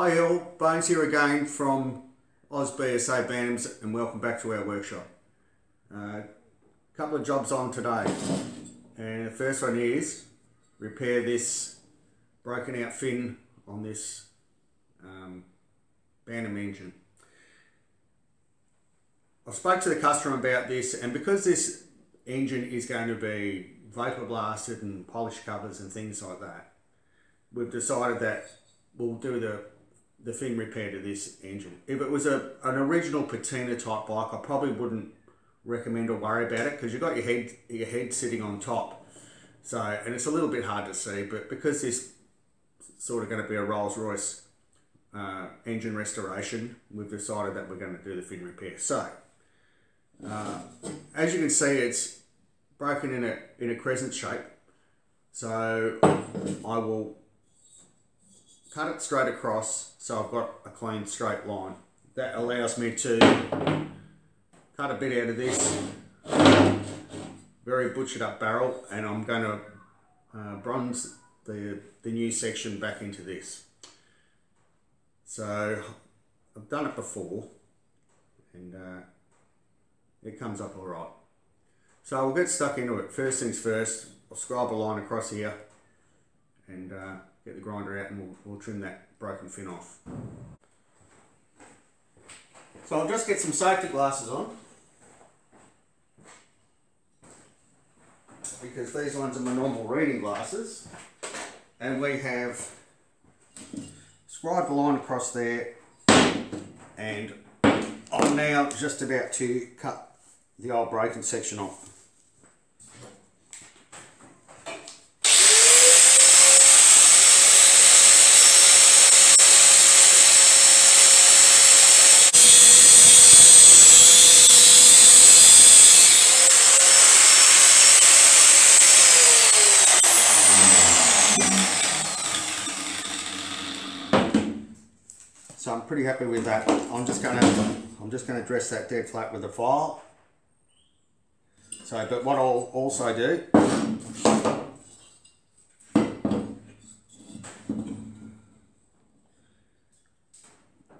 Hi all, Bones here again from Oz BSA Bantams and welcome back to our workshop. A uh, couple of jobs on today and the first one is repair this broken out fin on this um, Bantam engine. I spoke to the customer about this and because this engine is going to be vapor blasted and polish covers and things like that, we've decided that we'll do the the fin repair to this engine. If it was a an original patina type bike, I probably wouldn't recommend or worry about it because you've got your head your head sitting on top. So and it's a little bit hard to see, but because this sort of going to be a Rolls Royce uh, engine restoration, we've decided that we're going to do the fin repair. So uh, as you can see, it's broken in a in a crescent shape. So I will cut it straight across so I've got a clean straight line. That allows me to cut a bit out of this very butchered up barrel and I'm going to uh, bronze the, the new section back into this. So I've done it before and uh, it comes up alright. So we'll get stuck into it. First things first, I'll scribe a line across here and uh, get the grinder out and we'll, we'll trim that broken fin off. So I'll just get some safety glasses on because these ones are my normal reading glasses and we have scribed a line across there and I'm now just about to cut the old broken section off. Pretty happy with that. I'm just gonna I'm just gonna dress that dead flat with a file. So, but what I'll also do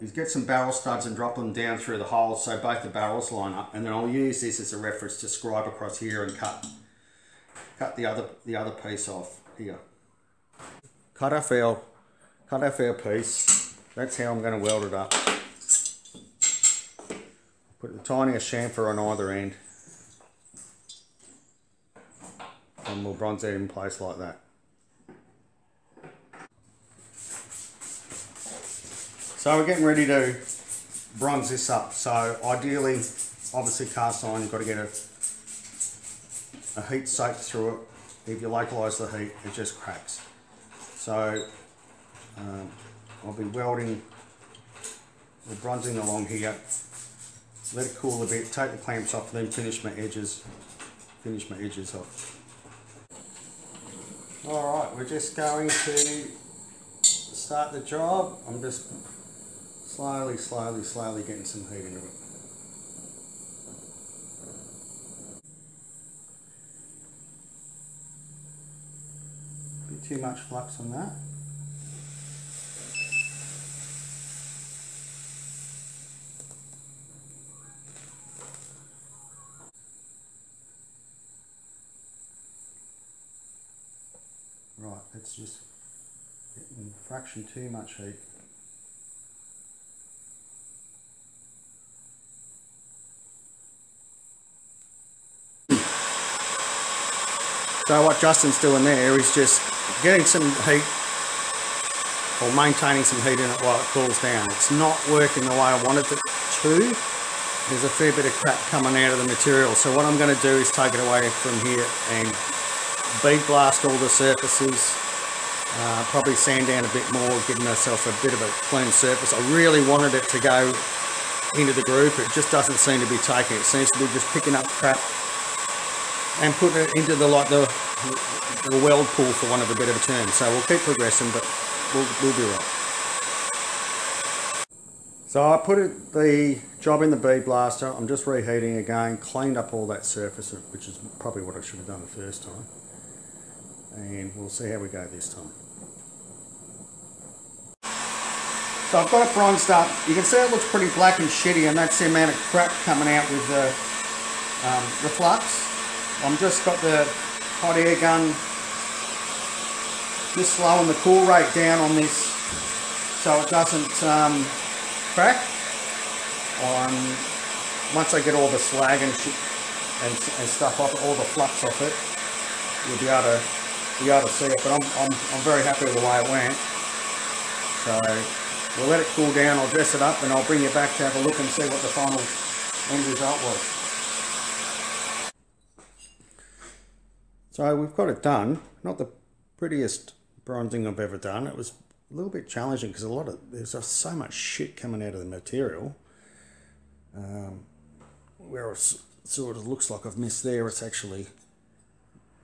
is get some barrel studs and drop them down through the holes so both the barrels line up and then I'll use this as a reference to scribe across here and cut cut the other the other piece off here. Cut off our cut off our piece. That's how I'm going to weld it up. Put the tiniest chamfer on either end. And we'll bronze that in place like that. So we're getting ready to bronze this up. So ideally, obviously cast iron, you've got to get a, a heat soak through it. If you localise the heat, it just cracks. So um, I'll be welding the bronzing along here. Let it cool a bit, take the clamps off, then finish my edges. Finish my edges off. Alright, we're just going to start the job. I'm just slowly, slowly, slowly getting some heat into it. Bit too much flux on that. Right, it's just getting a fraction too much heat. So what Justin's doing there is just getting some heat or maintaining some heat in it while it cools down. It's not working the way I wanted it to. There's a fair bit of crap coming out of the material. So what I'm going to do is take it away from here and bead blast all the surfaces, uh, probably sand down a bit more, giving myself a bit of a clean surface. I really wanted it to go into the group, it just doesn't seem to be taking it. seems to be just picking up crap and putting it into the like the, the weld pool for one of a bit of a term. So we'll keep progressing, but we'll, we'll be right. So I put it, the job in the bead blaster, I'm just reheating again, cleaned up all that surface, which is probably what I should have done the first time. And we'll see how we go this time. So I've got it bronzed up. You can see it looks pretty black and shitty and that's the amount of crap coming out with the, um, the flux. I've just got the hot air gun just slowing the cool rate down on this so it doesn't um, crack. Um, once I get all the slag and, and, and stuff off it, all the flux off it, you'll be able to be able to see it. But I'm, I'm, I'm very happy with the way it went. So we'll let it cool down, I'll dress it up and I'll bring you back to have a look and see what the final end result was. So we've got it done. Not the prettiest bronzing I've ever done. It was a little bit challenging because a lot of there's just so much shit coming out of the material. Um, where it sort of looks like I've missed there, it's actually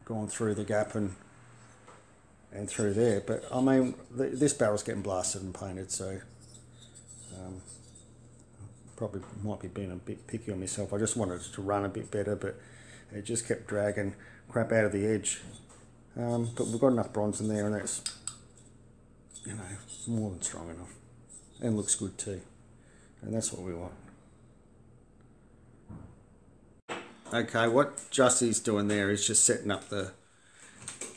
gone through the gap and and through there. But I mean, the, this barrel's getting blasted and painted, so um, probably might be being a bit picky on myself. I just wanted to run a bit better, but it just kept dragging crap out of the edge. Um, but we've got enough bronze in there and that's, you know, more than strong enough. And looks good too. And that's what we want. Okay, what Justy's doing there is just setting up the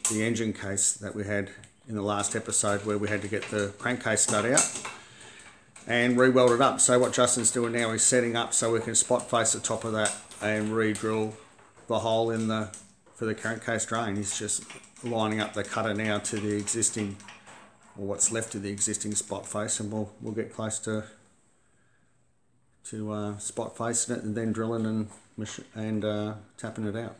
the engine case that we had in the last episode where we had to get the crankcase stud out and re-weld it up. So what Justin's doing now is setting up so we can spot face the top of that and re-drill the hole in the for the crankcase drain. He's just lining up the cutter now to the existing, or what's left of the existing spot face, and we'll we'll get close to to uh, spot facing it, and then drilling and and uh, tapping it out.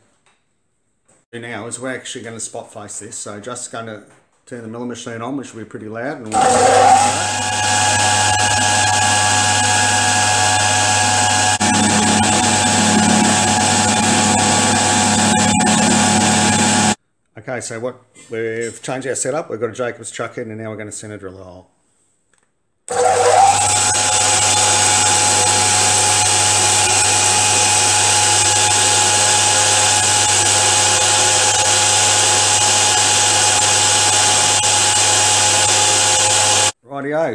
Now is we're actually going to spot face this, so just going to turn the milling machine on, which will be pretty loud. And Okay, so what we've changed our setup. We've got a Jacobs chuck in, and now we're going to center drill the hole.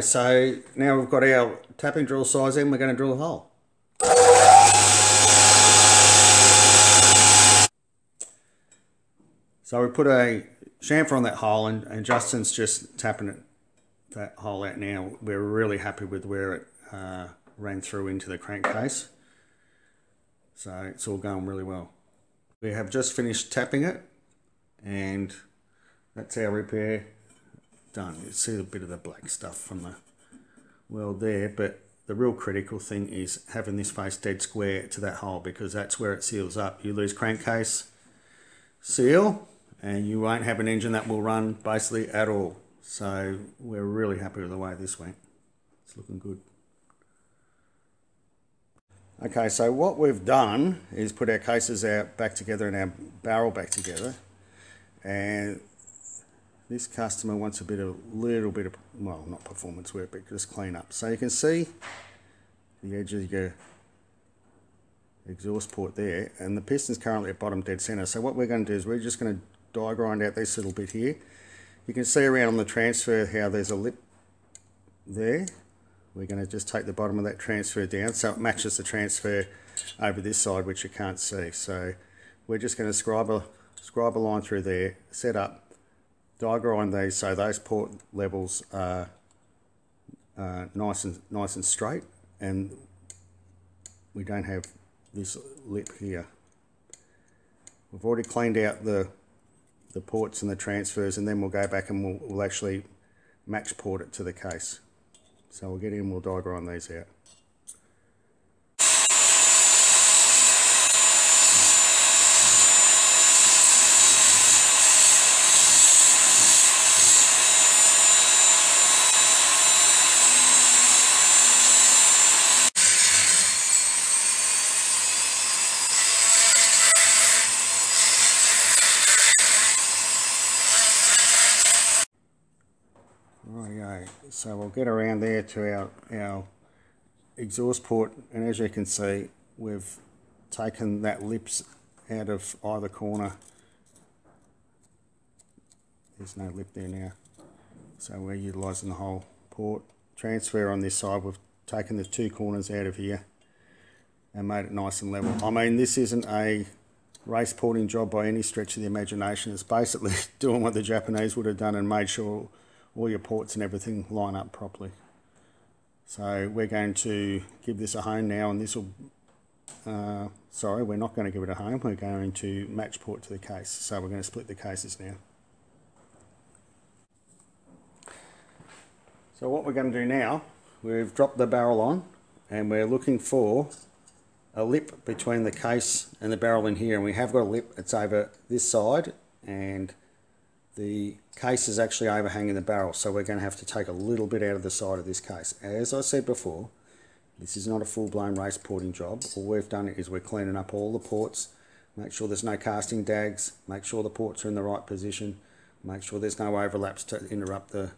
So now we've got our tapping drill size in, we're going to drill a hole. So we put a chamfer on that hole and, and Justin's just tapping it, that hole out now. We're really happy with where it uh, ran through into the crankcase. So it's all going really well. We have just finished tapping it and that's our repair done. You see a bit of the black stuff from the weld there, but the real critical thing is having this face dead square to that hole because that's where it seals up. You lose crankcase, seal, and you won't have an engine that will run basically at all. So we're really happy with the way this went. It's looking good. Okay, so what we've done is put our cases out back together and our barrel back together. And this customer wants a bit of little bit of well not performance work but just clean up. So you can see the edge of your exhaust port there and the piston's currently at bottom dead center. So what we're going to do is we're just going to die grind out this little bit here. You can see around on the transfer how there's a lip there. We're going to just take the bottom of that transfer down so it matches the transfer over this side which you can't see. So we're just going to scribe a, scribe a line through there, set up, die grind these so those port levels are uh, nice and nice and straight and we don't have this lip here. We've already cleaned out the the ports and the transfers and then we'll go back and we'll, we'll actually match port it to the case. So we'll get in, we'll die grind these out. So we'll get around there to our, our exhaust port and as you can see we've taken that lips out of either corner. There's no lip there now. So we're utilising the whole port transfer on this side. We've taken the two corners out of here and made it nice and level. I mean, this isn't a race porting job by any stretch of the imagination. It's basically doing what the Japanese would have done and made sure all your ports and everything line up properly. So we're going to give this a hone now and this will, uh, sorry, we're not going to give it a hone, We're going to match port to the case. So we're going to split the cases now. So what we're going to do now, we've dropped the barrel on and we're looking for a lip between the case and the barrel in here and we have got a lip it's over this side and the case is actually overhanging the barrel so we're going to have to take a little bit out of the side of this case. As I said before this is not a full-blown race porting job. All we've done is we're cleaning up all the ports make sure there's no casting dags make sure the ports are in the right position make sure there's no overlaps to interrupt the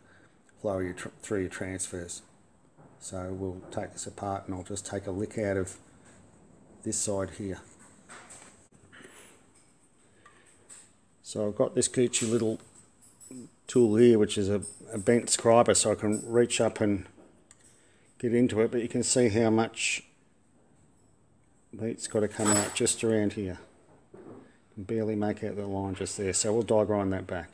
flow your through your transfers. So we'll take this apart and I'll just take a lick out of this side here. So I've got this Gucci little tool here which is a, a bent scriber so I can reach up and get into it but you can see how much meat's got to come out just around here. Barely make out the line just there so we'll die grind that back.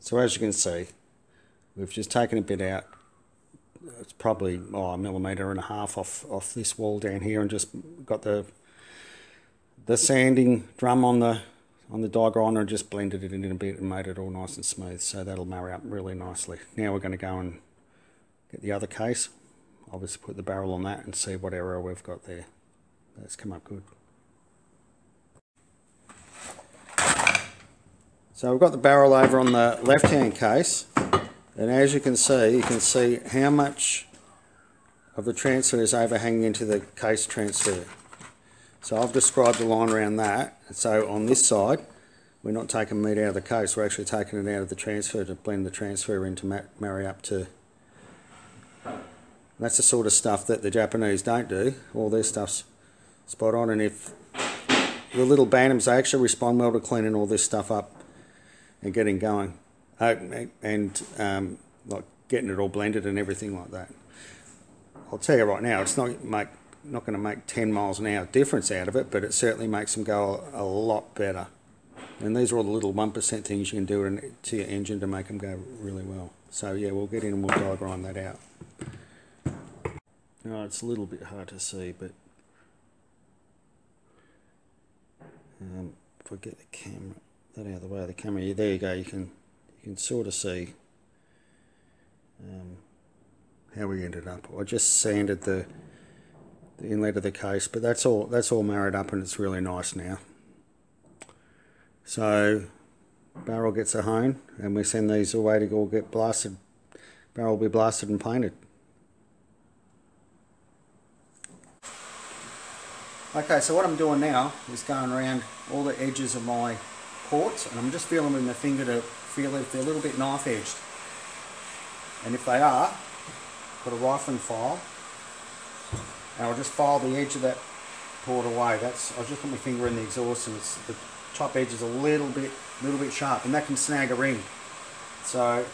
So as you can see, we've just taken a bit out. It's probably oh, a millimetre and a half off, off this wall down here and just got the the sanding drum on the on the die grinder and just blended it in a bit and made it all nice and smooth. So that'll marry up really nicely. Now we're going to go and get the other case. Obviously put the barrel on that and see what error we've got there. That's come up good. So we've got the barrel over on the left hand case and as you can see you can see how much of the transfer is overhanging into the case transfer. So I've described the line around that. So on this side we're not taking meat out of the case we're actually taking it out of the transfer to blend the transfer in to marry up to. That's the sort of stuff that the Japanese don't do. All their stuff's spot on and if the little bantams they actually respond well to cleaning all this stuff up and getting going, uh, and um, like getting it all blended and everything like that. I'll tell you right now, it's not make not going to make 10 miles an hour difference out of it, but it certainly makes them go a, a lot better. And these are all the little 1% things you can do to your engine to make them go really well. So yeah, we'll get in and we'll die grind that out. Oh, it's a little bit hard to see, but um, if I get the camera, that out of the way of the camera. there you go. You can you can sort of see um, how we ended up. I just sanded the the inlet of the case, but that's all that's all married up and it's really nice now. So barrel gets a hone and we send these away to go get blasted. Barrel will be blasted and painted. Okay, so what I'm doing now is going around all the edges of my ports and I'm just feeling with my finger to feel if they're a little bit knife edged. And if they are, put a riffler file and I'll just file the edge of that port away. That's I'll just put my finger in the exhaust and it's, the top edge is a little bit little bit sharp and that can snag a ring. So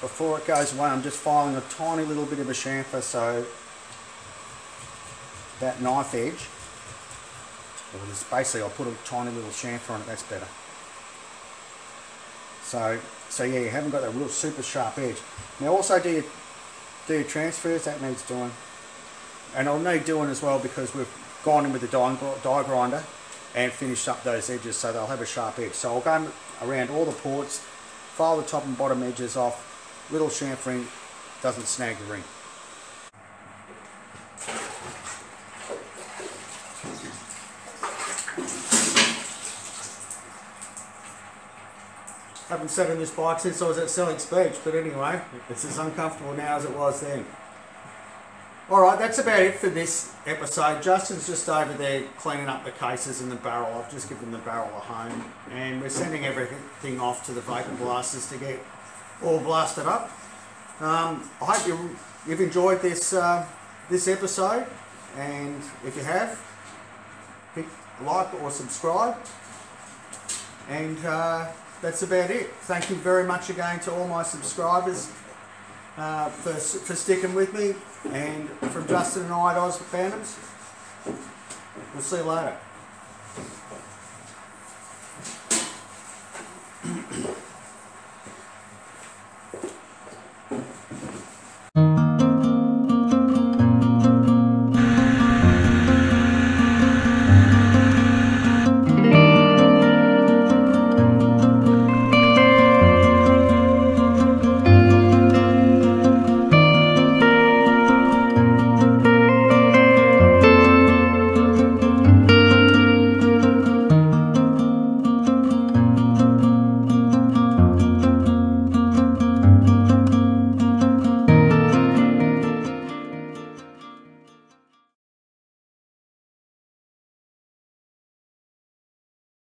before it goes away I'm just filing a tiny little bit of a chamfer so that knife edge basically I'll put a tiny little chamfer on it, that's better. So, so yeah, you haven't got that real super sharp edge. Now also do your, do your transfers, that needs doing. And I'll need doing as well because we've gone in with the die grinder and finished up those edges so they'll have a sharp edge. So I'll go around all the ports, file the top and bottom edges off, little chamfering, doesn't snag the ring. Haven't sat in this bike since I was at Sellick's Beach, but anyway, it's as uncomfortable now as it was then. Alright, that's about it for this episode. Justin's just over there cleaning up the cases and the barrel. I've just given the barrel a hone and we're sending everything off to the vapor blasters to get all blasted up. Um, I hope you you've enjoyed this uh, this episode, and if you have, like or subscribe. And uh, that's about it. Thank you very much again to all my subscribers uh, for, for sticking with me. And from Justin and I at Oz Bantams, we'll see you later.